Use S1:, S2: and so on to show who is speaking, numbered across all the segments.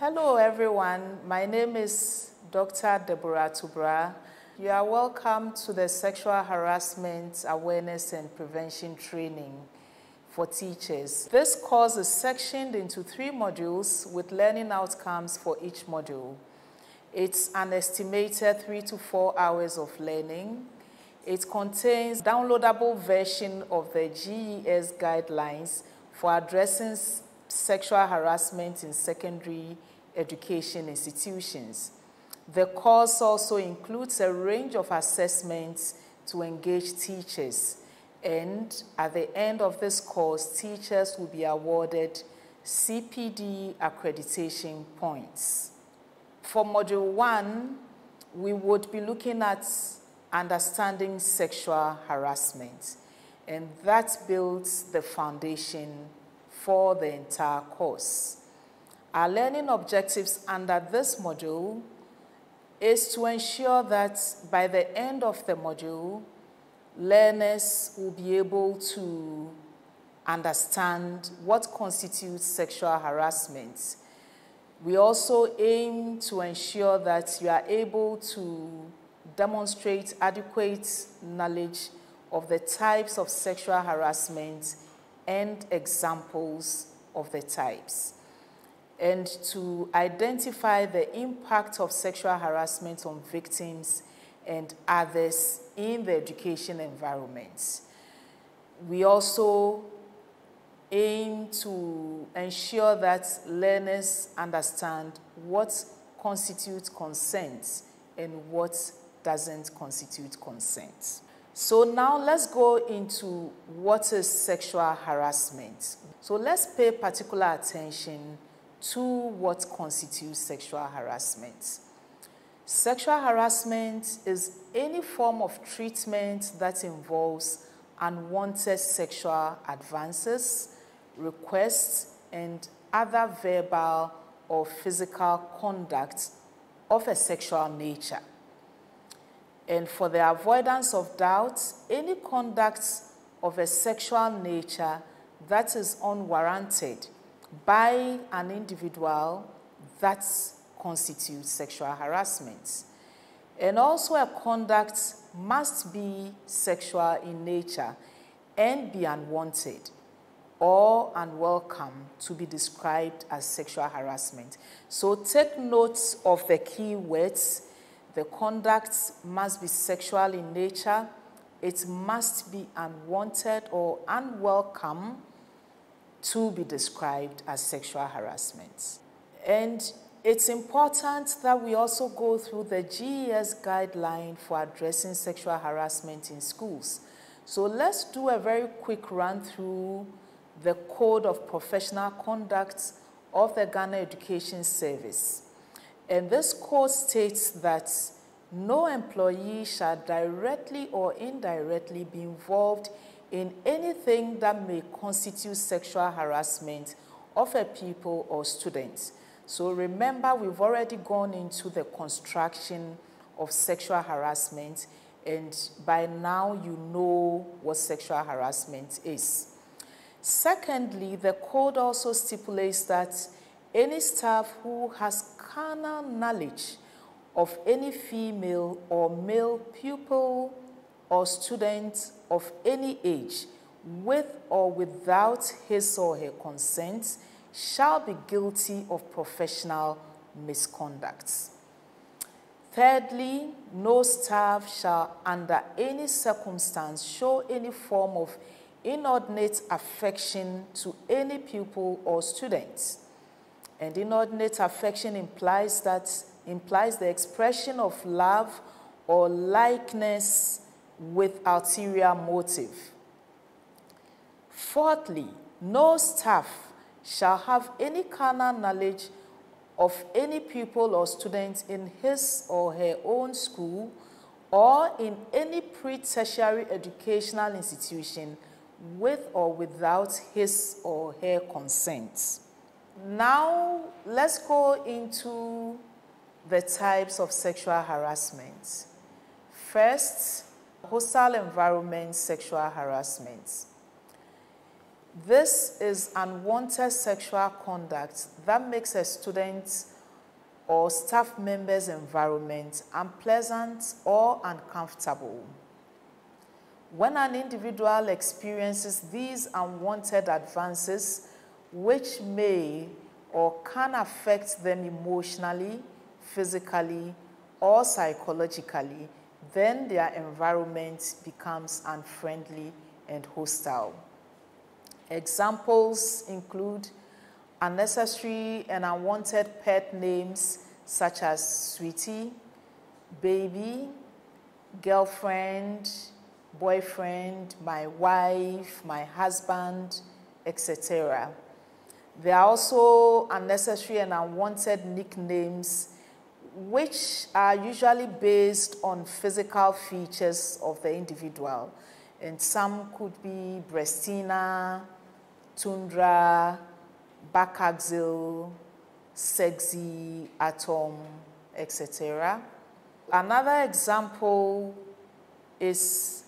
S1: Hello, everyone. My name is Dr. Deborah Tubra. You are welcome to the Sexual Harassment Awareness and Prevention Training for Teachers. This course is sectioned into three modules with learning outcomes for each module. It's an estimated three to four hours of learning. It contains downloadable version of the GES guidelines for addressing sexual harassment in secondary education institutions. The course also includes a range of assessments to engage teachers. And at the end of this course, teachers will be awarded CPD accreditation points. For Module 1, we would be looking at understanding sexual harassment. And that builds the foundation for the entire course. Our learning objectives under this module is to ensure that by the end of the module, learners will be able to understand what constitutes sexual harassment. We also aim to ensure that you are able to demonstrate adequate knowledge of the types of sexual harassment and examples of the types and to identify the impact of sexual harassment on victims and others in the education environment. We also aim to ensure that learners understand what constitutes consent and what doesn't constitute consent. So now let's go into what is sexual harassment. So let's pay particular attention to what constitutes sexual harassment. Sexual harassment is any form of treatment that involves unwanted sexual advances, requests, and other verbal or physical conduct of a sexual nature. And for the avoidance of doubt, any conduct of a sexual nature that is unwarranted by an individual that constitutes sexual harassment. And also, a conduct must be sexual in nature and be unwanted or unwelcome to be described as sexual harassment. So, take notes of the key words. The conduct must be sexual in nature, it must be unwanted or unwelcome to be described as sexual harassment. And it's important that we also go through the GES guideline for addressing sexual harassment in schools. So let's do a very quick run through the Code of Professional Conduct of the Ghana Education Service. And this code states that no employee shall directly or indirectly be involved in anything that may constitute sexual harassment of a people or students. So remember, we've already gone into the construction of sexual harassment, and by now you know what sexual harassment is. Secondly, the code also stipulates that any staff who has carnal knowledge of any female or male pupil or student of any age, with or without his or her consent, shall be guilty of professional misconduct. Thirdly, no staff shall, under any circumstance, show any form of inordinate affection to any pupil or student. And inordinate affection implies that implies the expression of love or likeness with ulterior motive. Fourthly, no staff shall have any carnal knowledge of any pupil or student in his or her own school or in any pre-tertiary educational institution with or without his or her consent. Now, let's go into the types of sexual harassment. First, hostile environment sexual harassment. This is unwanted sexual conduct that makes a student or staff member's environment unpleasant or uncomfortable. When an individual experiences these unwanted advances, which may or can affect them emotionally, physically, or psychologically, then their environment becomes unfriendly and hostile. Examples include unnecessary and unwanted pet names such as sweetie, baby, girlfriend, boyfriend, my wife, my husband, etc. There are also unnecessary and unwanted nicknames which are usually based on physical features of the individual. And some could be breastina, tundra, back axil, sexy, atom, etc. Another example is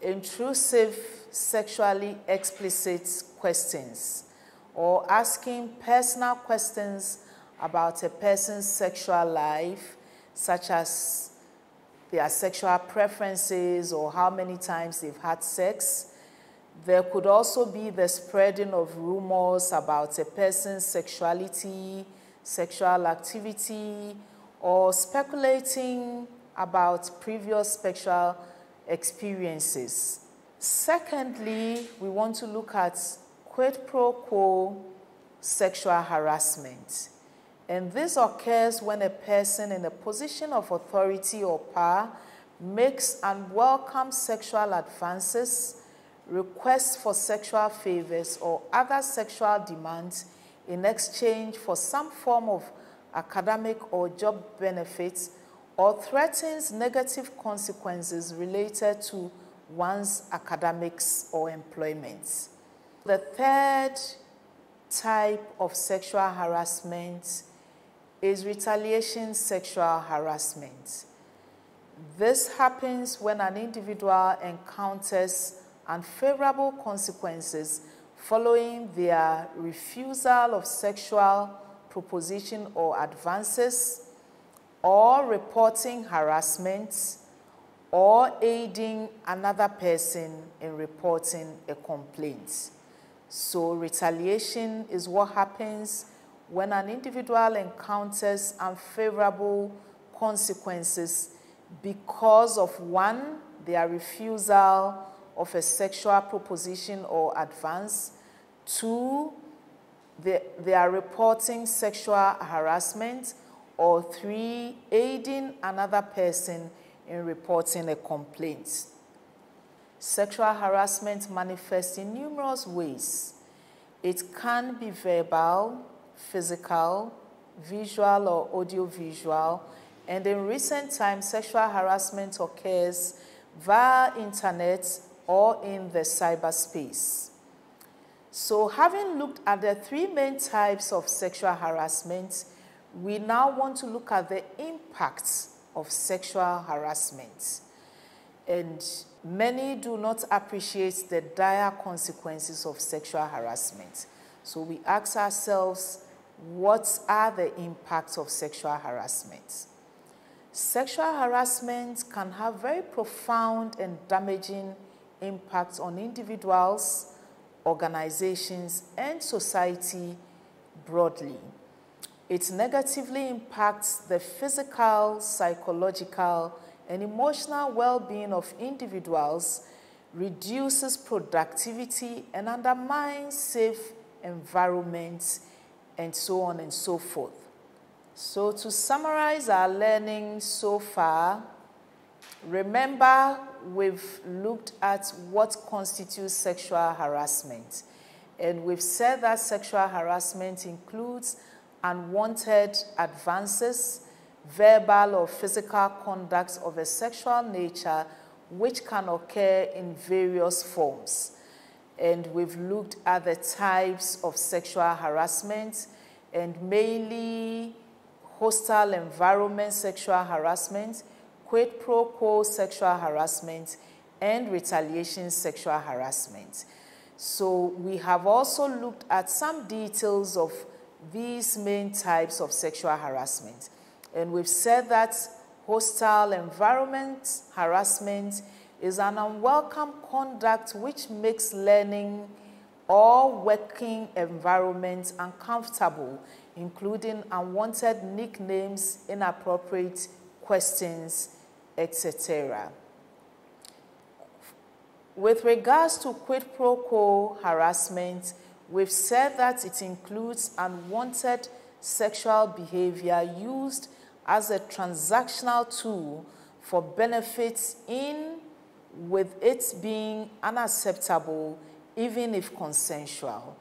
S1: intrusive sexually explicit questions or asking personal questions about a person's sexual life, such as their sexual preferences or how many times they've had sex. There could also be the spreading of rumors about a person's sexuality, sexual activity, or speculating about previous sexual experiences. Secondly, we want to look at quid pro quo sexual harassment. And this occurs when a person in a position of authority or power makes unwelcome sexual advances, requests for sexual favors, or other sexual demands in exchange for some form of academic or job benefits, or threatens negative consequences related to one's academics or employment. The third type of sexual harassment is retaliation sexual harassment. This happens when an individual encounters unfavorable consequences following their refusal of sexual proposition or advances, or reporting harassment, or aiding another person in reporting a complaint. So, retaliation is what happens when an individual encounters unfavorable consequences because of one, their refusal of a sexual proposition or advance, two, they, are reporting sexual harassment, or three, aiding another person in reporting a complaint. Sexual harassment manifests in numerous ways. It can be verbal, physical, visual or audiovisual, and in recent times, sexual harassment occurs via internet or in the cyberspace. So, having looked at the three main types of sexual harassment, we now want to look at the impacts of sexual harassment. And many do not appreciate the dire consequences of sexual harassment. So, we ask ourselves what are the impacts of sexual harassment? Sexual harassment can have very profound and damaging impacts on individuals, organizations, and society broadly. It negatively impacts the physical, psychological, and emotional well being of individuals, reduces productivity, and undermines safe environments and so on and so forth. So, to summarize our learning so far, remember we've looked at what constitutes sexual harassment. And we've said that sexual harassment includes unwanted advances, verbal or physical conduct of a sexual nature, which can occur in various forms and we've looked at the types of sexual harassment and mainly hostile environment sexual harassment, quid pro quo sexual harassment, and retaliation sexual harassment. So we have also looked at some details of these main types of sexual harassment. And we've said that hostile environment harassment is an unwelcome conduct which makes learning or working environment uncomfortable, including unwanted nicknames, inappropriate questions, etc. With regards to quid pro quo harassment, we've said that it includes unwanted sexual behavior used as a transactional tool for benefits in with it being unacceptable even if consensual.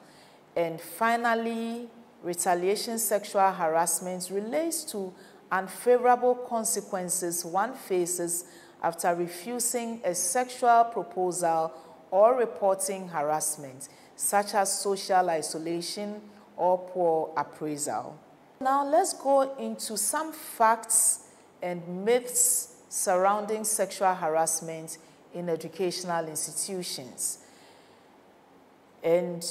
S1: And finally, retaliation sexual harassment relates to unfavorable consequences one faces after refusing a sexual proposal or reporting harassment, such as social isolation or poor appraisal. Now, let's go into some facts and myths surrounding sexual harassment in educational institutions. And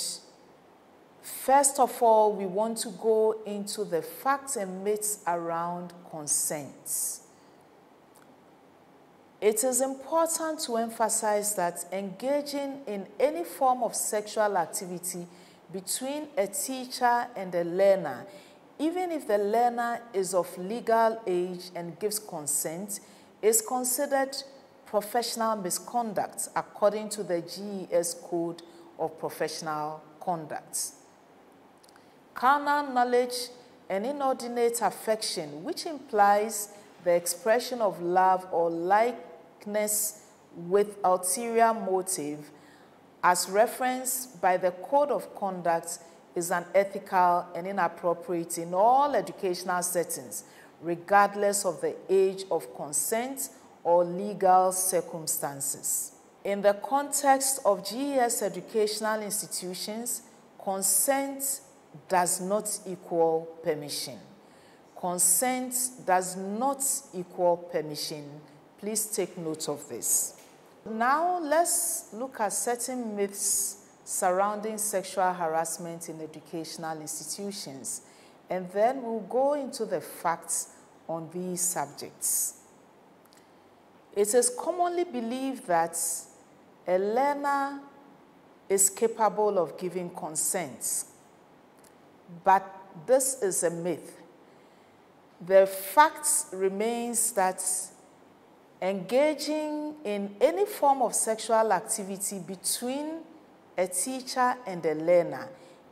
S1: first of all, we want to go into the facts and myths around consent. It is important to emphasize that engaging in any form of sexual activity between a teacher and a learner, even if the learner is of legal age and gives consent, is considered professional misconduct according to the GES Code of Professional Conduct. Carnal knowledge and inordinate affection, which implies the expression of love or likeness with ulterior motive, as referenced by the Code of Conduct, is unethical and inappropriate in all educational settings, regardless of the age of consent or legal circumstances. In the context of GES educational institutions, consent does not equal permission. Consent does not equal permission Please take note of this. Now, let's look at certain myths surrounding sexual harassment in educational institutions, and then we'll go into the facts on these subjects. It is commonly believed that a learner is capable of giving consent, but this is a myth. The fact remains that engaging in any form of sexual activity between a teacher and a learner,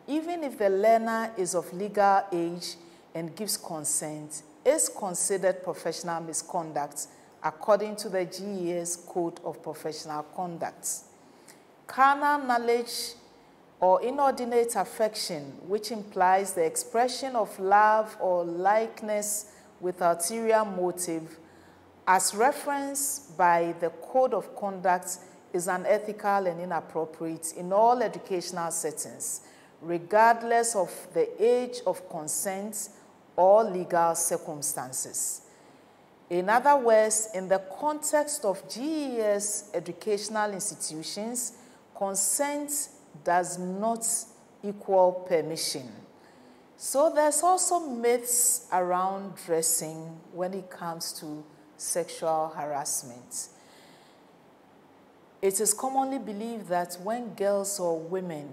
S1: even if the learner is of legal age and gives consent, is considered professional misconduct according to the GES Code of Professional Conduct. Carnal knowledge or inordinate affection, which implies the expression of love or likeness with ulterior motive, as referenced by the Code of Conduct, is unethical and inappropriate in all educational settings, regardless of the age of consent or legal circumstances. In other words, in the context of GES educational institutions, consent does not equal permission. So there's also myths around dressing when it comes to sexual harassment. It is commonly believed that when girls or women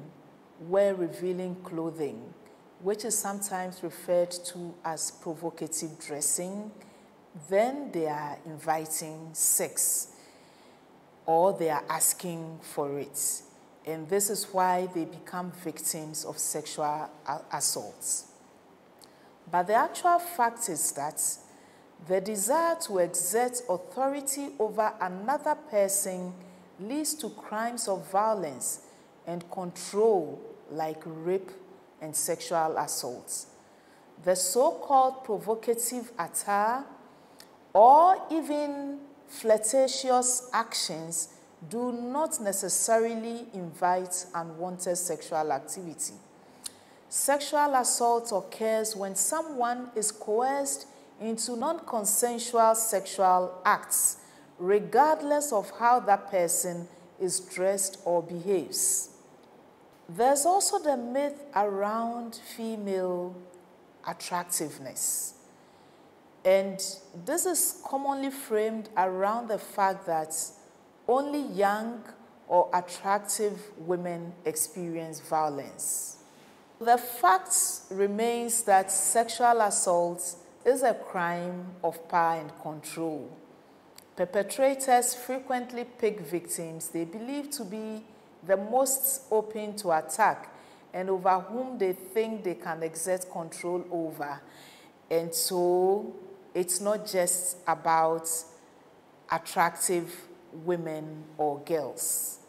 S1: wear revealing clothing, which is sometimes referred to as provocative dressing, then they are inviting sex or they are asking for it. And this is why they become victims of sexual assaults. But the actual fact is that the desire to exert authority over another person leads to crimes of violence and control like rape and sexual assaults. The so called provocative attire or even flirtatious actions do not necessarily invite unwanted sexual activity. Sexual assault occurs when someone is coerced into non consensual sexual acts, regardless of how that person is dressed or behaves. There's also the myth around female attractiveness. And this is commonly framed around the fact that only young or attractive women experience violence. The fact remains that sexual assault is a crime of power and control. Perpetrators frequently pick victims they believe to be the most open to attack and over whom they think they can exert control over. And so it's not just about attractive women or girls.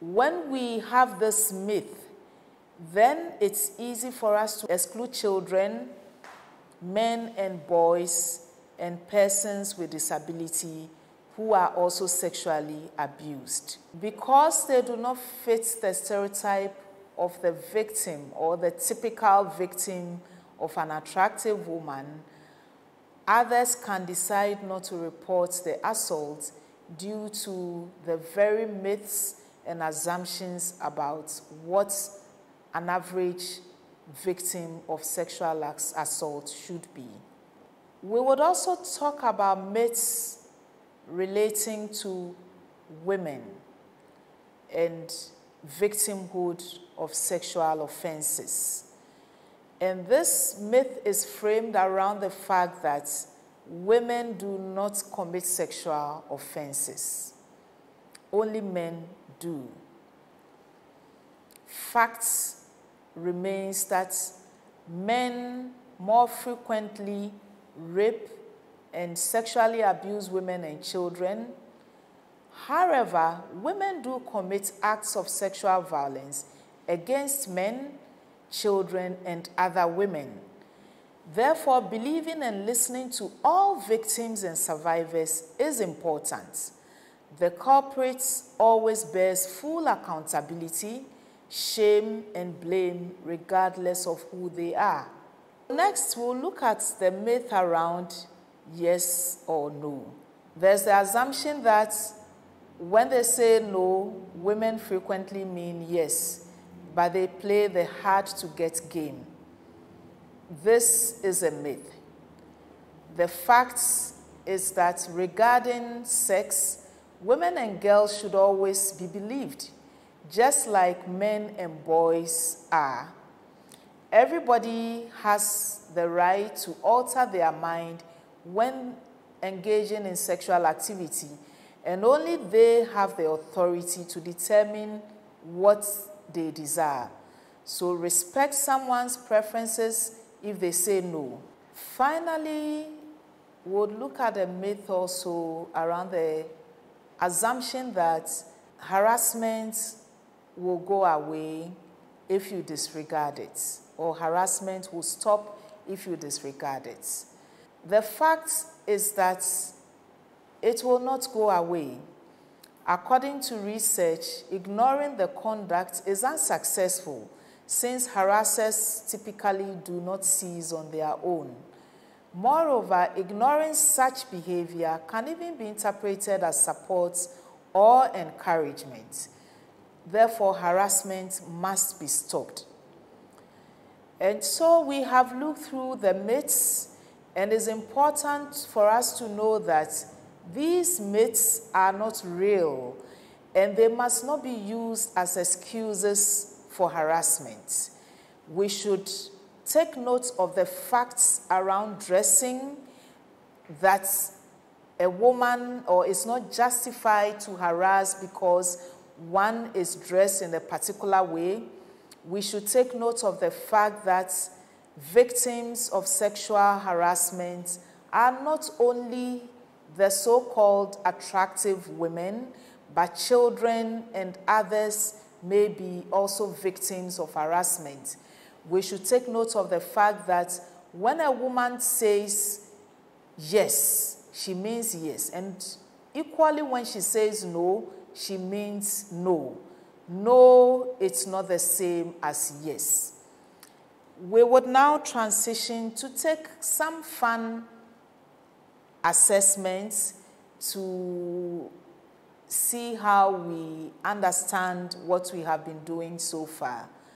S1: When we have this myth, then it's easy for us to exclude children, men and boys, and persons with disability who are also sexually abused. Because they do not fit the stereotype of the victim or the typical victim of an attractive woman, others can decide not to report the assault due to the very myths and assumptions about what an average victim of sexual assault should be. We would also talk about myths relating to women and victimhood of sexual offenses. And this myth is framed around the fact that women do not commit sexual offenses, only men do. Facts remains that men more frequently rape and sexually abuse women and children. However, women do commit acts of sexual violence against men, children, and other women. Therefore, believing and listening to all victims and survivors is important. The culprit always bears full accountability, shame, and blame, regardless of who they are. Next, we'll look at the myth around yes or no. There's the assumption that when they say no, women frequently mean yes, but they play the hard to get game. This is a myth. The fact is that regarding sex, women and girls should always be believed, just like men and boys are. Everybody has the right to alter their mind when engaging in sexual activity, and only they have the authority to determine what they desire. So respect someone's preferences if they say no. Finally, we'll look at a myth also around the assumption that harassment will go away if you disregard it, or harassment will stop if you disregard it. The fact is that it will not go away. According to research, ignoring the conduct is unsuccessful since harassers typically do not cease on their own. Moreover, ignoring such behavior can even be interpreted as support or encouragement. Therefore, harassment must be stopped. And so we have looked through the myths and it's important for us to know that these myths are not real and they must not be used as excuses for harassment. We should take note of the facts around dressing that a woman or is not justified to harass because one is dressed in a particular way. We should take note of the fact that victims of sexual harassment are not only the so called attractive women, but children and others may be also victims of harassment. We should take note of the fact that when a woman says yes, she means yes. And equally, when she says no, she means no. No, it's not the same as yes we would now transition to take some fun assessments to see how we understand what we have been doing so far.